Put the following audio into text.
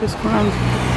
this ground.